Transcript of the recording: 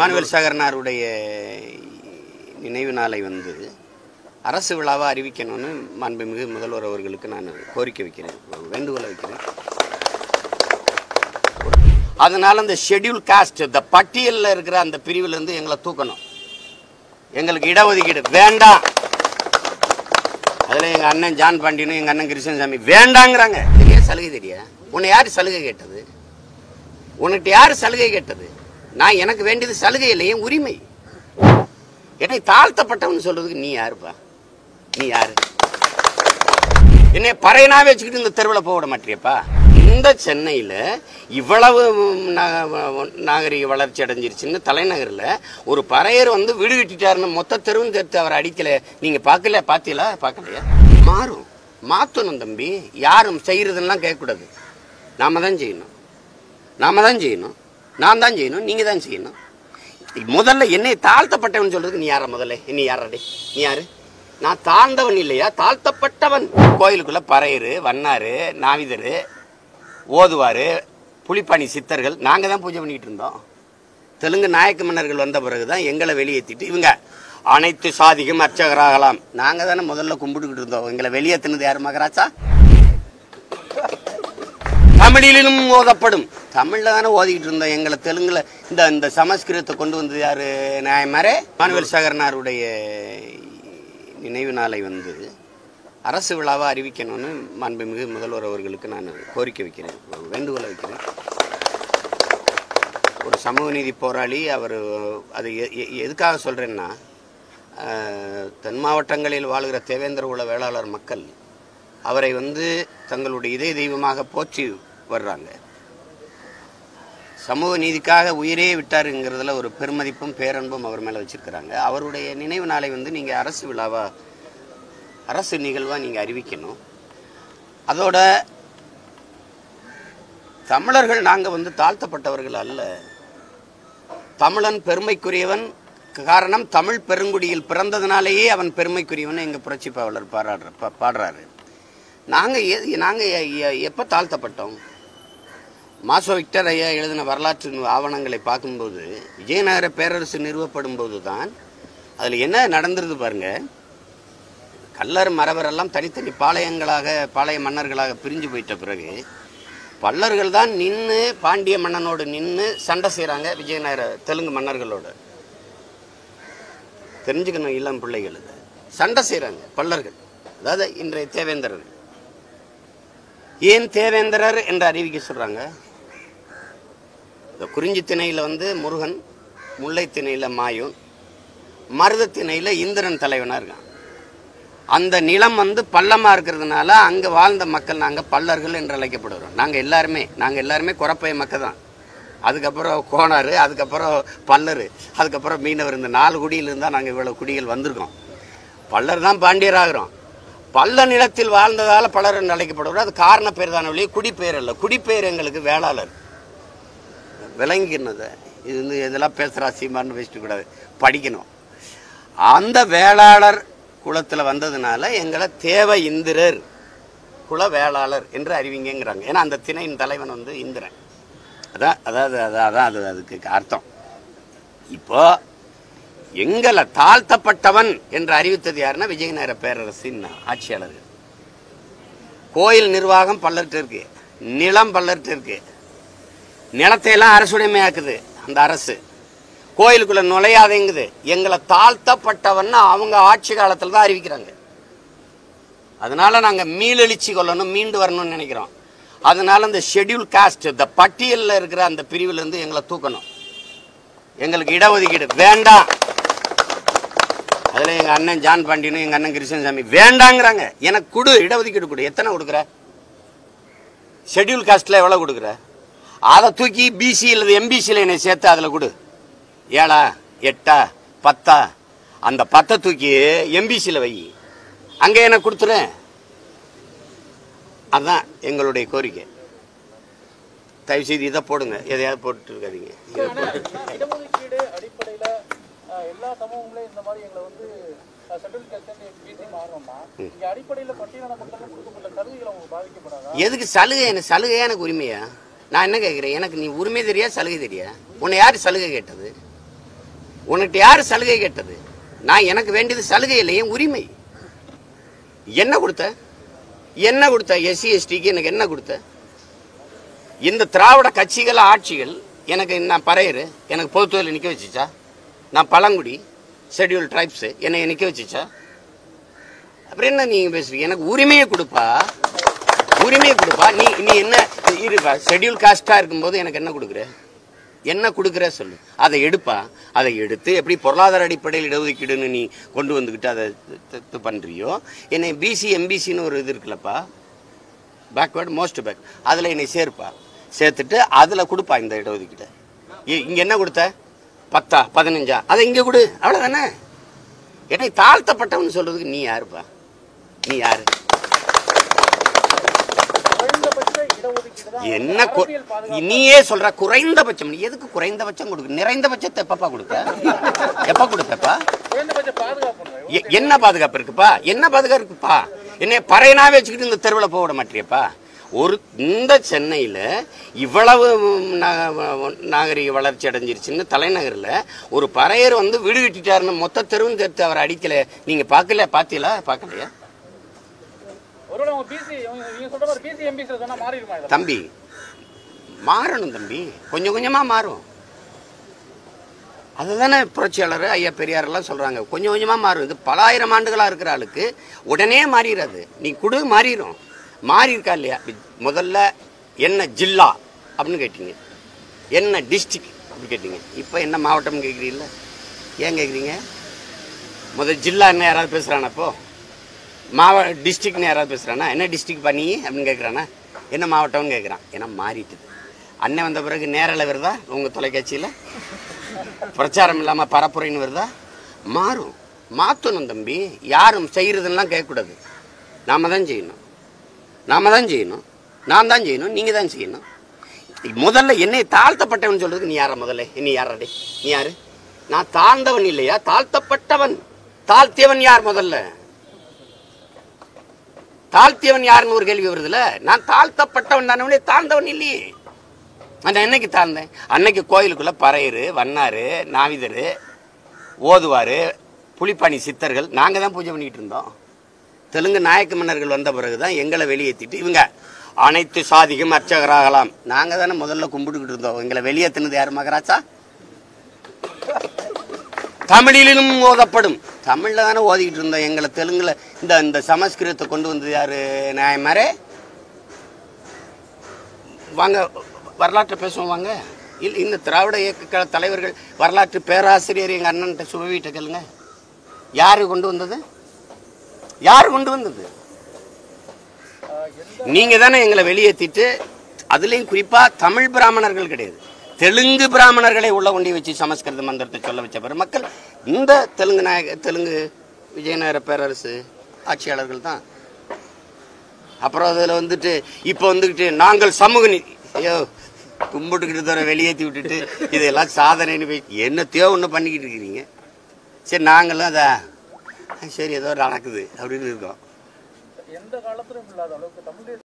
Manuel சாகர்னாருடைய நினைவு நாளை வந்து அரசு விழாவாக அறிவிக்கணும்னு மாண்புமிகு முதல்வர் அவர்களுக்கு நான் கோரிக்கை வைக்கிறேன். வேண்டுகோளை வைக்கிறேன். அதனால் அந்த ஷெட்யூல் காஸ்ட் இந்த பட்டியலில் இருக்கிற அந்த பிரிவிலேருந்து எங்களை தூக்கணும். எங்களுக்கு இடஒதுக்கீடு வேண்டாம். அதில் எங்கள் அண்ணன் ஜான் பாண்டியனும் எங்கள் அண்ணன் கிருஷ்ணசாமி வேண்டாங்கிறாங்க. ஏன் சலுகை தெரியா? உன்னை யார் சலுகை கேட்டது? உன்கிட்ட யார் சலுகை கேட்டது? நான் எனக்கு வேண்டியது சலுகை இல்லை என் உரிமை. என்னை தாழ்த்தப்பட்டவன் சொல்றதுக்கு நீ யாருப்பா? நீ யாரு? என்னை பறையனா வச்சுக்கிட்டு இந்த தெருவில் போக விட மாட்டியப்பா? இந்த சென்னையில் இவ்வளவு நாகரிக வளர்ச்சி அடைஞ்சிருச்சுன்னு தலைநகரில் ஒரு பறையர் வந்து வீடு கட்டிட்டாருன்னு மொத்த தெருவும் தெரித்து அவரை அடிக்கலை. நீங்கள் பார்க்கல பார்த்தீங்களா? பார்க்கலையா? மாறும். மாற்றணும் தம்பி. யாரும் செய்கிறதெல்லாம் கேட்கக்கூடாது. நாம தான் செய்யணும். நாம தான் செய்யணும். நான் தான் செய்யணும் நீங்கள் தான் செய்யணும். முதல்ல என்னை தாழ்த்தப்பட்டவன் சொல்கிறதுக்கு நீ யார முதல்ல? நீ யாரடி நீ யாரு? நான் தாழ்ந்தவன் இல்லையா? தாழ்த்தப்பட்டவன். கோயிலுக்குள்ளே பறையரு வண்ணாரு நாவிதர் ஓதுவார் புலிப்பாணி சித்தர்கள் நாங்கள் தான் பூஜை பண்ணிக்கிட்டு இருந்தோம். தெலுங்கு நாயக்க மன்னர்கள் வந்த பிறகு தான் எங்களை வெளியேற்றிட்டு இவங்க அனைத்து சாதிக்கும் அர்ச்சகராகலாம். நாங்கள் தானே முதல்ல கும்பிட்டுக்கிட்டு இருந்தோம். எங்களை வெளியேற்றினது யார் மகராஜா? தமிழிலும் ஓதப்படும். தமிழ்ல தானே ஓதிக்கிட்டு இருந்தோம். எங்களை தெலுங்குல இந்த இந்த சமஸ்கிருதத்தை கொண்டு வந்தது யாரு? நியாயமாரே மானுவேல் சகரனாருடைய நினைவு நாளை வந்து அரசு விழாவாக அறிவிக்கணும்னு மாண்புமிகு முதல்வர் அவர்களுக்கு நான் கோரிக்கை வைக்கிறேன். வேண்டுகோளை வைக்கிறேன். ஒரு சமூக நீதி போராளி அவர் அது எ- எ- எதுக்காக சொல்கிறேன்னா தென் மாவட்டங்களில் வாழ்கிற தேவேந்திர உல வேளாளர் மக்கள் அவரை வந்து தங்களுடைய இதய தெய்வமாக போற்றி வர்றாங்க. சமூக நீதிக்காக உயிரே விட்டாருங்கிறதுல ஒரு பெருமதிப்பும் பேரன்பும் அவர் மேலே வச்சிருக்கிறாங்க. அவருடைய நினைவு நாளை வந்து நீங்கள் அரசு விழாவா அரசு நிகழ்வாக நீங்கள் அறிவிக்கணும். அதோட தமிழர்கள் நாங்கள் வந்து தாழ்த்தப்பட்டவர்கள் அல்ல. தமிழன் பெருமைக்குரியவன் காரணம் தமிழ் பெருங்குடியில் பிறந்ததுனாலேயே அவன் பெருமைக்குரியவன் எங்கள் புரட்சி பாவலர் பாராடுற பா- பாடுறாரு. நாங்கள் நாங்கள் எப்போ தாழ்த்தப்பட்டோம்? மாசோ விக்டர் ஐயா எழுதின வரலாற்று ஆவணங்களை பார்க்கும்போது விஜயநகர பேரரசு நிறுவப்படும் போது தான் அதில் என்ன நடந்திருது பாருங்கள் கல்லர் மரபரெல்லாம் தனித்தனி பாளையங்களாக பாளைய மன்னர்களாக பிரிஞ்சு போயிட்ட பிறகு பல்லர்கள் தான் நின்று பாண்டிய மன்னனோடு நின்று சண்டை செய்கிறாங்க விஜயநகர தெலுங்கு மன்னர்களோட. தெரிஞ்சுக்கணும் இளம் பிள்ளைகள் சண்டை செய்கிறாங்க பல்லர்கள். அதாவது இன்றைய தேவேந்திரர்கள். ஏன் தேவேந்திரர் என்று அறிவிக்க சொல்கிறாங்க இந்த குறிஞ்சி திணையில் வந்து முருகன் முல்லை திணையில் மாயூன் மருத திணையில் இந்திரன் தலைவனாக இருக்கான். அந்த நிலம் வந்து பள்ளமாக இருக்கிறதுனால அங்கே வாழ்ந்த மக்கள் நாங்கள் பல்லர்கள் என்று அழைக்கப்படுகிறோம். நாங்கள் எல்லாருமே நாங்கள் எல்லாருமே குறப்பைய மக்கள் தான் அதுக்கப்புறம் கோணாறு அதுக்கப்புறம் பல்லர் அதுக்கப்புறம் மீனவர். இந்த நாலு குடியில் இருந்தால் நாங்கள் இவ்வளோ குடிகள் வந்திருக்கோம். பல்லர் தான் பாண்டியராகிறோம் பல்ல நிலத்தில் வாழ்ந்ததால் பலர் என்று அழைக்கப்படுகிறோம். அது காரண பேர் தானே ஒழிய குடிப்பெயர் அல்ல. குடிப்பெயர் எங்களுக்கு வேளாளர். விளங்கினது. இது வந்து இதெல்லாம் பேசுகிற சீமான்னு வச்சுட்டு கூடாது. படிக்கணும். அந்த வேளாளர் குலத்தில் வந்ததுனால எங்களை தேவ இந்திரர் குல வேளாளர் என்று அறிவிங்கிறாங்க ஏன்னா அந்த திணையின் தலைவன் வந்து இந்திரன். அதான் அதாவது அதான் அதான் அது அதுக்கு அர்த்தம். இப்போ எங்களை தாழ்த்தப்பட்டவன் என்று அறிவித்தது யாருன்னா விஜயநகர பேரரசின் ஆட்சியாளர்கள். கோயில் நிர்வாகம் பல்லர்கிட்ட இருக்கு. நிலம் பல்லர்கிட்ட இருக்கு. நிலத்தையெல்லாம் அரசுடைமையாக்குது அந்த அரசு. கோயிலுக்குள்ளே நுழையாதேங்குது. எங்களை தாழ்த்தப்பட்டவன்னு அவங்க ஆட்சி காலத்தில் தான் அறிவிக்கிறாங்க. அதனால் நாங்கள் மீளெழுச்சி கொள்ளணும் மீண்டு வரணும்னு நினைக்கிறோம். அதனால இந்த ஷெட்யூல் காஸ்ட் இந்த பட்டியலில் இருக்கிற அந்த பிரிவிலேருந்து எங்களை தூக்கணும். எங்களுக்கு இடஒதுக்கீடு வேண்டாம். அதில் எங்கள் அண்ணன் ஜான் பாண்டியனும் எங்கள் அண்ணன் கிருஷ்ணசாமி வேண்டாங்கிறாங்க. எனக்கு கொடு இடஒதுக்கீடு கொடு. எத்தனை கொடுக்குற? ஷெட்யூல் காஸ்ட்டில் எவ்வளோ கொடுக்குற? அதை தூக்கி பிசி அல்லது எம்பிசியில் என்னை சேர்த்து அதில் கொடு. ஏழா எட்டா பத்தா? அந்த பத்தை தூக்கி எம்பிசியில் வை. அங்கே எனக்கு கொடுத்துறேன் அதான் எங்களுடைய கோரிக்கை. தயவு செய்து இதை போடுங்க. எதையாவது போட்டு இருக்காதீங்க. இதை போட்டு இடஒதுக்கீடு அடிப்படையில அஹ், எல்லா சமூகங்களையும் இந்த மாதிரி எங்களை வந்து செட்டில் கல்ச்சர் பிசி மாறணும்னா இங்க அடிப்படையில பட்டியலான மக்களுக்கு கொடுக்கப்பட்ட சலுகைகள் அவங்க பாதிக்கப்படாதா? எதுக்கு சலுகை? எனக்கு சலுகையா எனக்கு உரிமையா? நான் என்ன கேட்குறேன்? எனக்கு நீ உரிமை தெரியா சலுகை தெரியா? உன்னை யார் சலுகை கேட்டது? உன்கிட்ட யாரு சலுகை கேட்டது? நான் எனக்கு வேண்டியது சலுகை இல்லை என் உரிமை. என்ன கொடுத்த? என்ன கொடுத்த? எஸ்சி எஸ்டிக்கு எனக்கு என்ன கொடுத்த? இந்த திராவிட கட்சிகள் ஆட்சிகள் எனக்கு நான் பறையரு எனக்கு பொதுத்துறையில் நிற்க வச்சுச்சா? நான் பழங்குடி ஷெட்யூல் ட்ரைப்ஸு என்னை நிற்க வச்சுச்சா? அப்புறம் என்ன நீங்கள் பேசுறீங்க? எனக்கு உரிமையை கொடுப்பா. உரிமையை கொடுப்பா. நீ நீ என்ன இருப்பா ஷெட்யூல் காஸ்டா இருக்கும்போது எனக்கு என்ன கொடுக்குற? என்ன கொடுக்குற சொல்லு. அதை எடுப்பா. அதை எடுத்து எப்படி பொருளாதார அடிப்படையில் இடஒதுக்கீடுன்னு நீ கொண்டு வந்துக்கிட்டு அதை இது பண்ணுறியோ என்னை பிசி எம்பிசின்னு ஒரு இது இருக்குல்லப்பா. பேக்வேர்டு மோஸ்ட் பேக் அதில் என்னை சேர்ப்பா. சேர்த்துட்டு அதில் கொடுப்பா இந்த இடஒதுக்கீட்டை இங்கே என்ன கொடுத்த? பத்தா பதினஞ்சா? அதை இங்கே கொடு. அவ்வளோதானே என்னை தாழ்த்தப்பட்டவன் சொல்கிறதுக்கு நீ யாருப்பா? நீ யாரு குறைந்தபட்ச இடஒதுக்கீடு தான் என்ன நீயே சொல்ற குறைந்தபட்சம். நீ எதுக்கு குறைந்தபட்சம் கொடுக்க? நிறைந்தபட்சத்தை எப்பப்பா கொடுக்க? எப்ப கொடுத்தப்பா எ- என்ன பாதுகாப்பு இருக்குப்பா? என்ன பாதுகாப்பு இருக்குப்பா? என்ன பறையனாவே வச்சுக்கிட்டு இந்த தெருவில் போக விட மாட்டியப்பா? ஒரு இந்த சென்னையில் இவ்வளவு நாகரிக வளர்ச்சி அடைஞ்சிருச்சுன்னு தலைநகரில் ஒரு பறையர் வந்து வீடு கட்டிட்டாருன்னு மொத்த தெருவும் சேர்த்து அவர் அடிக்கல. நீங்கள் பார்க்கல? பார்த்தீங்களா பார்க்கலையா ஒருவேளை அவங்க பிசி நீங்க சொல்ற மாதிரி பிசி எம்பிசி சொன்னா மாறிடுமா இதெல்லாம் தம்பி மாறணும் தம்பி. கொஞ்சம் கொஞ்சமா மாறும். அதுதானே புரட்சியாளர் ஐயா பெரியார் எல்லாம் சொல்றாங்க. கொஞ்சம் கொஞ்சமா மாறும். இது பல ஆயிரம் ஆண்டுகளா இருக்கிற ஆளுக்கு உடனே மாறிடாது நீ குடு மாறிடும் மாறி இருக்கா இல்லையா? முதல்ல என்ன ஜில்லா அப்படின்னு கேட்டீங்க. என்ன டிஸ்ட்ரிக் அப்படி கேட்டீங்க. இப்போ என்ன மாவட்டம்னு கேட்குறீங்கள ஏன் கேட்குறீங்க முதல் ஜில்லா என்ன யாராவது பேசுகிறானப்போ அப்போ மாவ டிஸ்ட்ரிக்ட்னு யாராவது பேசுகிறானா என்ன டிஸ்ட்ரிக் பண்ணி அப்படின்னு கேட்குறானா என்ன மாவட்டம்னு கேட்குறான் ஏன்னா மாறிட்டுது. அண்ணன் வந்த பிறகு நேரில் வருதா? உங்கள் தொலைக்காட்சியில்? பிரச்சாரம் இல்லாமல் பரப்புரைன்னு வருதா? மாறும். மாற்றணும் தம்பி. யாரும் செய்கிறதெல்லாம் கேட்கக்கூடாது. நாம தான் செய்யணும். நாம தான் செய்யணும். நான் தான் செய்யணும். நீங்கள் தான் செய்யணும். முதல்ல என்னை தாழ்த்தப்பட்டவன் சொல்கிறதுக்கு நீ யாரா முதல்ல? நீ யாராடி நீ யாரு? நான் தாழ்ந்தவன் இல்லையா? தாழ்த்தப்பட்டவன். தாழ்த்தியவன் யார் முதல்ல? தாழ்த்தியவன் யாருன்னு ஒரு கேள்வி வருதுல்ல நான் தாழ்த்தப்பட்டவன் தானே தாழ்ந்தவன் இல்லையே. நான் என்னைக்கு தாழ்ந்தேன்? அன்னைக்கு கோயிலுக்குள்ள பறையரு வண்ணாரு நாவிதர் ஓதுவார் புலிப்பாணி சித்தர்கள் நாங்கள் தான் பூஜை பண்ணிகிட்டு இருந்தோம். தெலுங்கு நாயக்க மன்னர்கள் வந்த பிறகு தான் எங்களை வெளியேற்றிட்டு இவங்க அனைத்து சாதிக்கும் அர்ச்சகராகலாம். நாங்கள் தானே முதல்ல கும்பிட்டுக்கிட்டு இருந்தோம். எங்களை வெளியேற்றினது யார் மகராஜா? தமிழிலும் ஓதப்படும். தமிழில் தானே ஓதிக்கிட்டு இருந்தோம். எங்களை தெலுங்கில் இந்த இந்த சமஸ்கிருதத்தை கொண்டு வந்தது யாரு? நியாயமாரே வாங்க வரலாற்றை பேசுவோம் வாங்க. இல்லை இந்த திராவிட இயக்க தலைவர்கள் வரலாற்று பேராசிரியர் எங்கள் அண்ணன்ட்ட சுபவீட்டை கேளுங்க. யார் கொண்டு வந்தது? யார் கொண்டு வந்தது? நீங்கள் தானே எங்களை வெளியேற்றிட்டு அதுலேயும் குறிப்பாக தமிழ் பிராமணர்கள் கிடையாது. தெலுங்கு பிராமணர்களை உள்ள கொண்டு வச்சு சமஸ்கிருத மந்திரத்தை சொல்ல வச்ச மக்கள் இந்த தெலுங்கு நாயக தெலுங்கு விஜயநகர பேரரசு ஆட்சியாளர்கள் தான். அப்புறம் அதில் வந்துட்டு இப்போ வந்துக்கிட்டு நாங்கள் சமூக நீதி ஐயோ கும்பிட்டுக்கிட்டு தர வெளியேற்றி விட்டுட்டு இதெல்லாம் சாதனைன்னு போய் என்னத்தையோ ஒன்று பண்ணிக்கிட்டு இருக்கிறீங்க. சரி நாங்களும் அதை சரி ஏதோ நடக்குது அப்படின்னு இருக்கோம். எந்த காலத்திலும் இல்லாத அளவுக்கு தமிழ்